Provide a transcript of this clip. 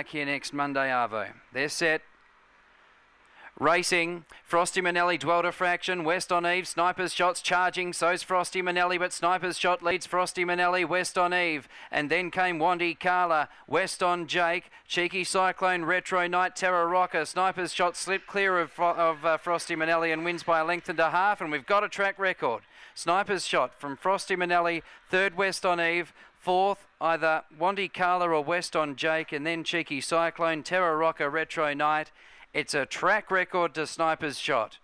back here next Monday, Arvo. They're set. Racing, Frosty Manelli, Dwell to Fraction, Weston Eve, Sniper's Shots charging, so's Frosty Manelli, but Sniper's Shot leads Frosty Manelli, Weston Eve, and then came Wandy Carla, Weston Jake, Cheeky Cyclone, Retro Night, Terror Rocker, Sniper's Shot slipped clear of, of uh, Frosty Manelli and wins by a length and a half, and we've got a track record. Sniper's Shot from Frosty Manelli, third Weston Eve, Fourth, either Wandy Carla or Weston Jake, and then Cheeky Cyclone, Terror Rocker, Retro Night. It's a track record to Sniper's Shot.